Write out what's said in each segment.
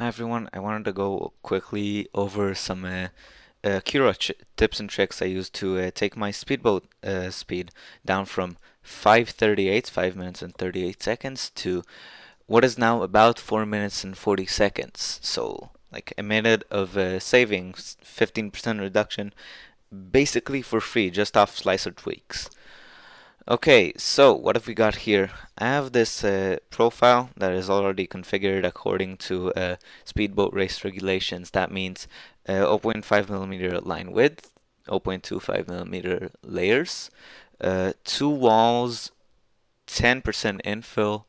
Hi everyone, I wanted to go quickly over some uh, uh, tips and tricks I used to uh, take my speedboat uh, speed down from 5:38, 5 minutes and 38 seconds, to what is now about 4 minutes and 40 seconds. So, like a minute of uh, savings, 15% reduction, basically for free, just off slicer tweaks. Okay, so what have we got here? I have this uh, profile that is already configured according to uh, speedboat race regulations. That means uh, 0.5 millimeter line width, 0.25 millimeter layers, uh, two walls, 10% infill,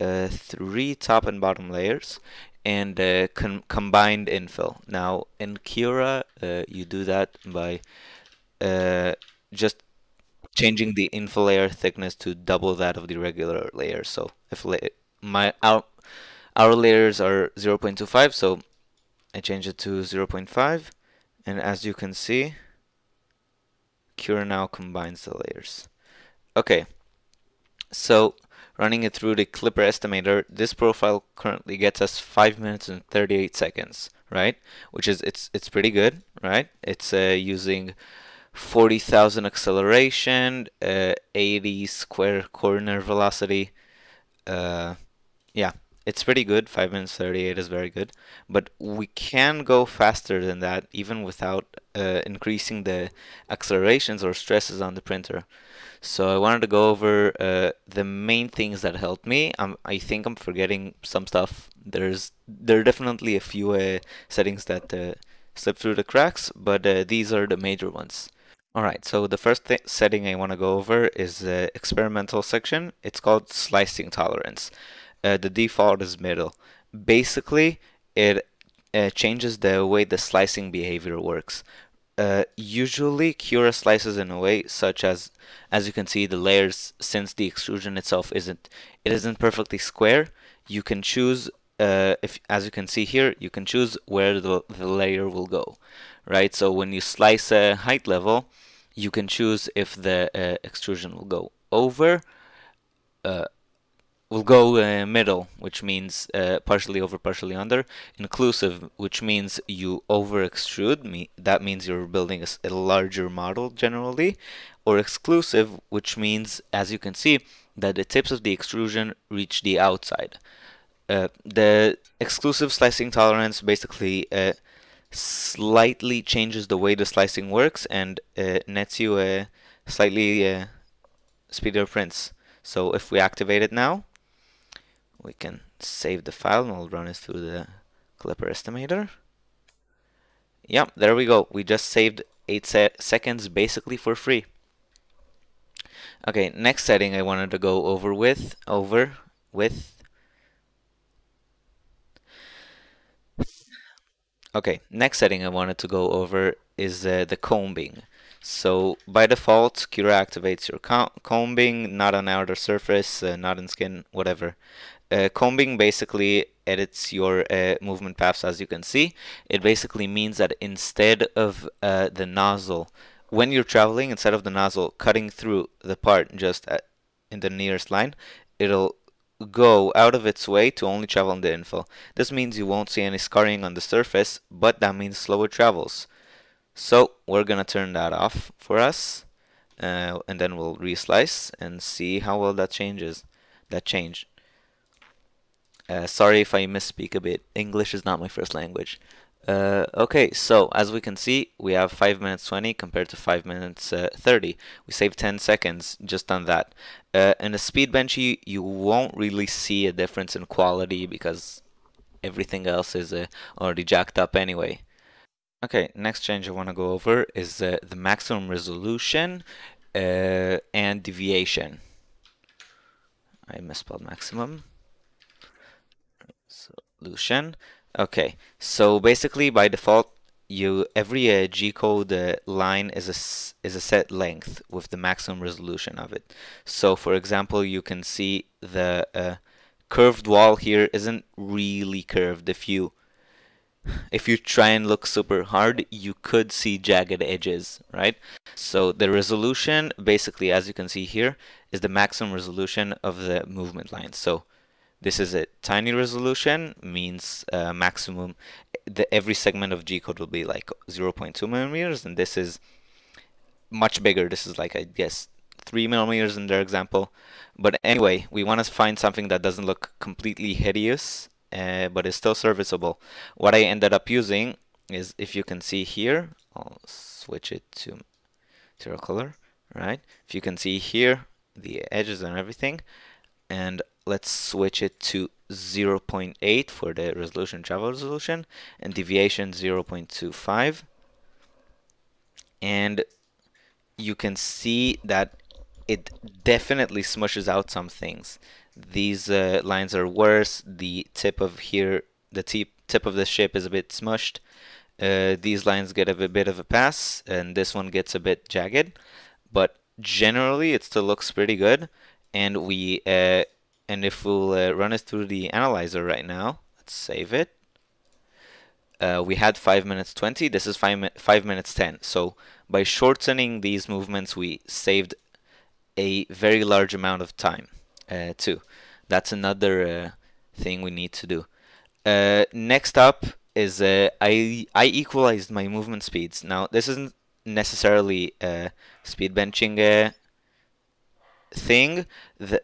uh, three top and bottom layers, and uh, combined infill. Now in Cura, you do that by just changing the infill layer thickness to double that of the regular layer. So if my our, our layers are 0.25, so I change it to 0.5, and as you can see, Cura now combines the layers. Okay, so running it through the Klipper estimator, this profile currently gets us 5 minutes and 38 seconds, right? Which is, it's, it's pretty good, right? It's uh, using 40,000 acceleration, uh, 80 square corner velocity. Uh, yeah, it's pretty good. 5 minutes 38 is very good. But we can go faster than that even without uh, increasing the accelerations or stresses on the printer. So I wanted to go over uh, the main things that helped me. Um, I think I'm forgetting some stuff. There's There are definitely a few uh, settings that uh, slip through the cracks, but uh, these are the major ones. Alright, so the first th setting I want to go over is the experimental section. It's called slicing tolerance. Uh, the default is middle. Basically, it uh, changes the way the slicing behavior works. Uh, usually, Cura slices in a way such as, as you can see, the layers, since the extrusion itself isn't, it isn't perfectly square, you can choose, uh, if as you can see here, you can choose where the, the layer will go, right? So when you slice a height level, you can choose if the uh, extrusion will go over, uh, will go uh, middle, which means uh, partially over, partially under, inclusive, which means you over extrude, me that means you're building a, a, larger model generally, or exclusive, which means, as you can see, that the tips of the extrusion reach the outside. Uh, the exclusive slicing tolerance basically uh, slightly changes the way the slicing works and uh, nets you a slightly uh, speedier prints. So if we activate it now, we can save the file and we'll run it through the Klipper estimator. Yep, there we go. We just saved 8 se seconds basically for free. Okay, next setting I wanted to go over with, over with Okay, next setting I wanted to go over is uh, the combing. So by default, Cura activates your combing, not on outer surface, uh, not in skin, whatever. Uh, combing basically edits your uh, movement paths as you can see. It basically means that instead of uh, the nozzle, when you're traveling, instead of the nozzle cutting through the part just at, in the nearest line, it'll go out of its way to only travel in the infill. This means you won't see any scarring on the surface, but that means slower travels. So we're gonna turn that off for us, uh, and then we'll reslice and see how well that changes. That change. Uh, sorry if I misspeak a bit. English is not my first language. Uh, okay, so as we can see, we have 5 minutes 20 compared to 5 minutes uh, 30. We saved 10 seconds just on that. Uh, in a speed benchy, you won't really see a difference in quality because everything else is uh, already jacked up anyway. Okay, next change I want to go over is uh, the maximum resolution uh, and deviation. I misspelled maximum. Solution. Okay, so basically by default, you every uh, G-code uh, line is a is a set length with the maximum resolution of it. So for example, you can see the uh, curved wall here isn't really curved. If you if you try and look super hard, you could see jagged edges, right? So the resolution, basically, as you can see here, is the maximum resolution of the movement line. So This is a tiny resolution, means uh, maximum, the, every segment of G-code will be like 0.2 millimeters, and this is much bigger. This is like, I guess, 3 millimeters in their example. But anyway, we want to find something that doesn't look completely hideous, uh, but is still serviceable. What I ended up using is, if you can see here, I'll switch it to zero color, right? If you can see here, the edges and everything, and let's switch it to 0.8 for the resolution travel resolution and deviation 0.25 and you can see that it definitely smushes out some things. These uh, lines are worse. The tip of here the tip tip of the ship is a bit smushed. Uh, these lines get a bit of a pass and this one gets a bit jagged. But generally it still looks pretty good. And we uh, and if we'll uh, run it through the analyzer right now let's save it. Uh, we had 5 minutes 20 this is 5, mi 5 minutes 10 so by shortening these movements we saved a very large amount of time uh, too. That's another uh, thing we need to do. Uh, next up is uh, I I equalized my movement speeds. Now this isn't necessarily speed benching uh, thing,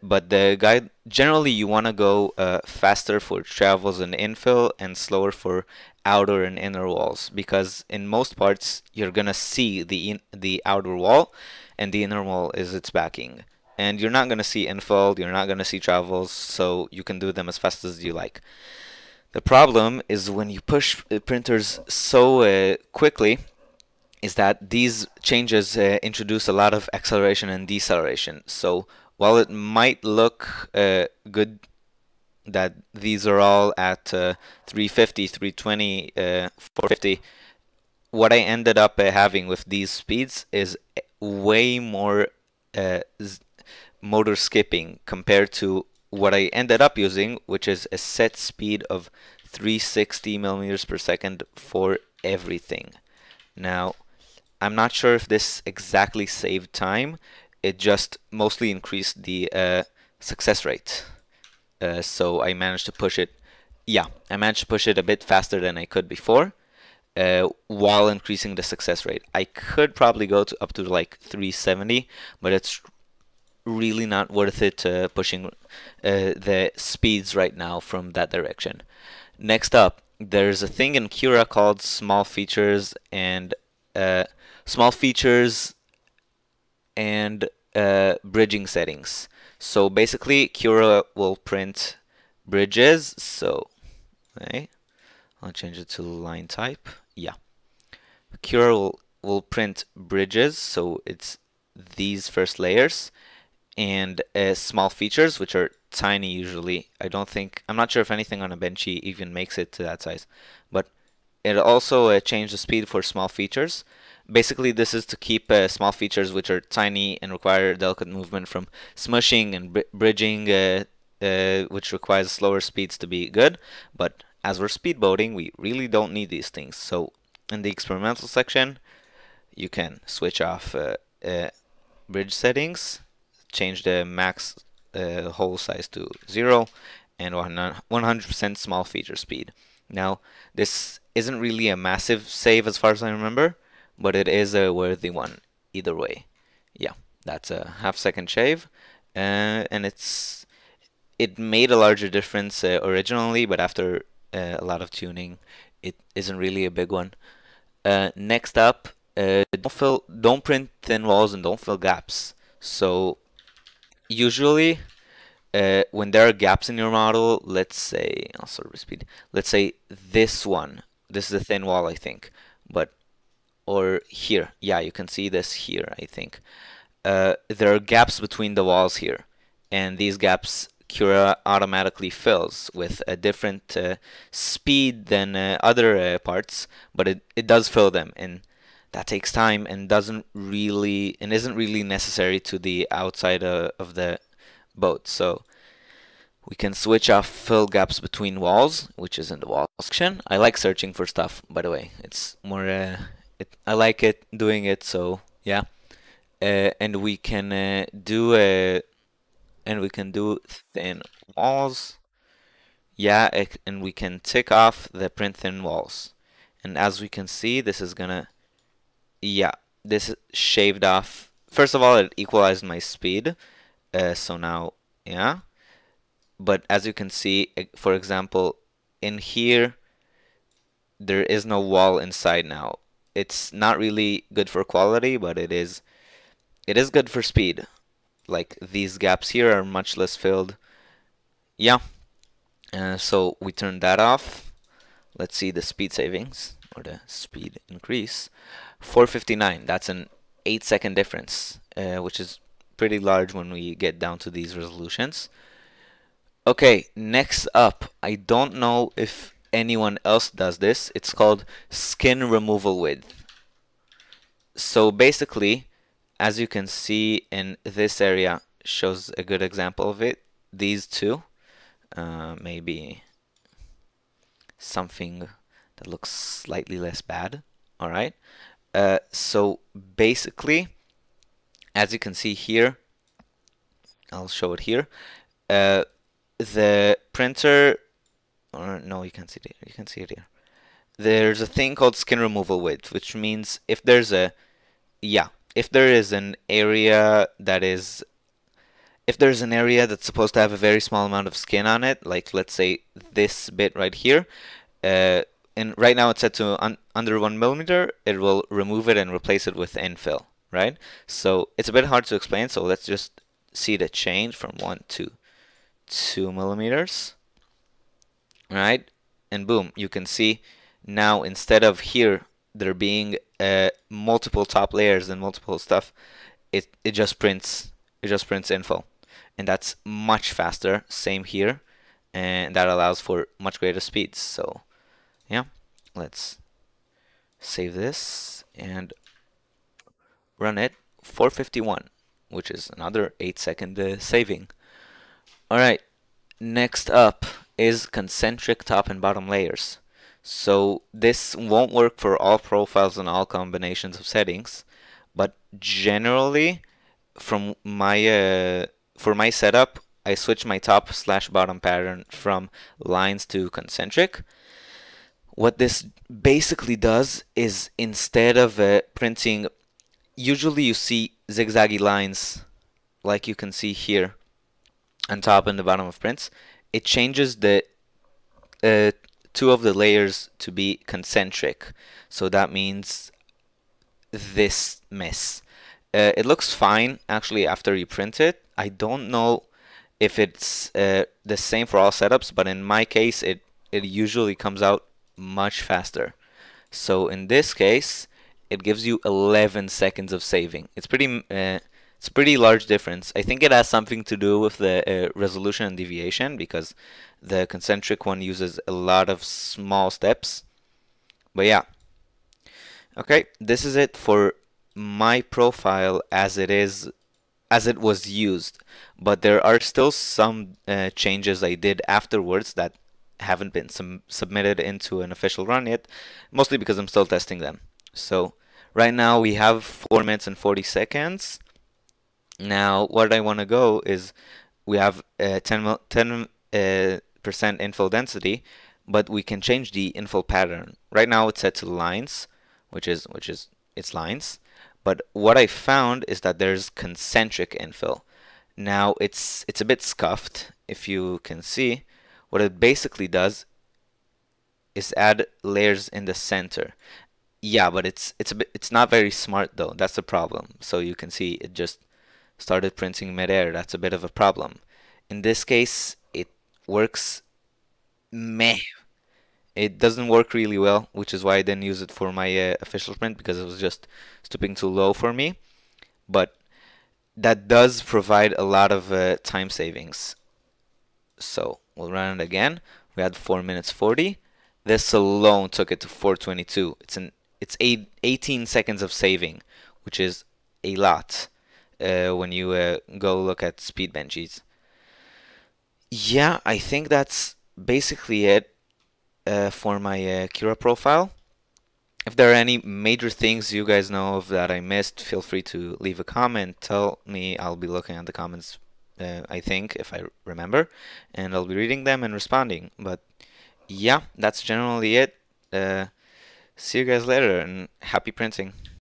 but the guide generally you want to go uh, faster for travels and infill and slower for outer and inner walls because in most parts you're gonna see the in, the outer wall and the inner wall is its backing. And you're not gonna see infill you're not gonna see travels so you can do them as fast as you like. The problem is when you push printers so uh, quickly is that these changes uh, introduce a lot of acceleration and deceleration. So while it might look uh, good that these are all at uh, 350, 320, uh, 450, what I ended up uh, having with these speeds is way more uh, motor skipping compared to what I ended up using, which is a set speed of 360 millimeters per second for everything. Now, I'm not sure if this exactly saved time. It just mostly increased the uh, success rate. Uh, so I managed to push it. Yeah, I managed to push it a bit faster than I could before, uh, while increasing the success rate. I could probably go to up to like 370, but it's really not worth it uh, pushing uh, the speeds right now from that direction. Next up, there's a thing in Cura called small features and uh, small features and uh, bridging settings. So basically, Cura will print bridges. So, okay, I'll change it to line type. Yeah, Cura will, will print bridges. So it's these first layers and uh, small features, which are tiny usually. I don't think, I'm not sure if anything on a Benchy even makes it to that size, but it also uh, changed the speed for small features basically this is to keep uh, small features which are tiny and require delicate movement from smushing and br bridging uh, uh, which requires slower speeds to be good. But as we're speedboating we really don't need these things. So in the experimental section you can switch off uh, uh, bridge settings change the max uh, hole size to 0 and 100% small feature speed. Now this isn't really a massive save as far as I remember but it is a worthy one either way. Yeah, that's a half second shave, uh, and it's it made a larger difference uh, originally, but after uh, a lot of tuning, it isn't really a big one. Uh, next up, uh, don't fill, don't print thin walls and don't fill gaps. So usually. Uh, when there are gaps in your model, let's say, I'll sort of speed, let's say this one, this is a thin wall, I think, but or here. Yeah, you can see this here, I think. Uh, there are gaps between the walls here, and these gaps Cura automatically fills with a different uh, speed than uh, other uh, parts, but it, it does fill them, and that takes time and doesn't really and isn't really necessary to the outside uh, of the boat. So we can switch off fill gaps between walls, which is in the wall section. I like searching for stuff, by the way. It's more uh, it, I like it doing it so yeah uh, and we can uh, do a and we can do thin walls Yeah, and we can tick off the print thin walls. And as we can see, this is gonna, yeah, this shaved off. First of all, it equalized my speed. Uh, so now, yeah. But as you can see, for example, in here, there is no wall inside now. It's not really good for quality, but it is it is good for speed. Like these gaps here are much less filled. Yeah. Uh, so we turn that off. Let's see the speed savings or the speed increase. 459. That's an 8 second difference, uh, which is pretty large when we get down to these resolutions. Okay, next up, I don't know if anyone else does this. It's called skin removal width. So basically, as you can see in this area, shows a good example of it. These two, uh, maybe something that looks slightly less bad. All right. Uh, so basically, as you can see here, I'll show it here. Uh, the printer, or no, you can't see it. You can see it here. There's a thing called skin removal width, which means if there's a, yeah, if there is an area that is, if there's an area that's supposed to have a very small amount of skin on it, like let's say this bit right here, uh, and right now it's set to un under one millimeter, it will remove it and replace it with infill, right? So it's a bit hard to explain, so let's just see the change from one to two millimeters right? And boom you can see now instead of here there being uh, multiple top layers and multiple stuff it it just prints it just prints info. And that's much faster. Same here. And that allows for much greater speeds. So yeah let's save this and run it 451 which is another 8 second uh, saving. Alright, next up is concentric top and bottom layers. So this won't work for all profiles and all combinations of settings, but generally from my uh, for my setup, I switch my top slash bottom pattern from lines to concentric. What this basically does is instead of uh, printing, usually you see zigzaggy lines like you can see here on top and the bottom of prints, it changes the uh, two of the layers to be concentric. So that means this mess. Uh, it looks fine actually after you print it. I don't know if it's uh, the same for all setups, but in my case, it, it usually comes out much faster. So in this case, it gives you 11 seconds of saving. It's pretty uh, it's a pretty large difference. I think it has something to do with the uh, resolution and deviation because the concentric one uses a lot of small steps. But yeah. Okay, this is it for my profile as it is as it was used. But there are still some uh, changes I did afterwards that haven't been submitted into an official run yet, mostly because I'm still testing them. So right now we have 4 minutes and 40 seconds. Now, what I want to go is we have uh, 10 10 uh, percent infill density, but we can change the infill pattern. Right now, it's set to lines, which is which is it's lines. But what I found is that there's concentric infill. Now it's it's a bit scuffed, if you can see. What it basically does is add layers in the center. Yeah, but it's it's a bit it's not very smart though. That's the problem. So you can see it just started printing midair. That's a bit of a problem. In this case, it works meh. It doesn't work really well, which is why I didn't use it for my uh, official print because it was just stooping too low for me. But that does provide a lot of uh, time savings. So we'll run it again. We had 4 minutes 40. This alone took it to 422. It's an it's eight, 18 seconds of saving, which is a lot uh, when you uh, go look at speed benches. Yeah, I think that's basically it uh, for my uh, Cura profile. If there are any major things you guys know of that I missed, feel free to leave a comment. Tell me, I'll be looking at the comments uh, I think, if I remember, and I'll be reading them and responding. But yeah, that's generally it. Uh, see you guys later and happy printing.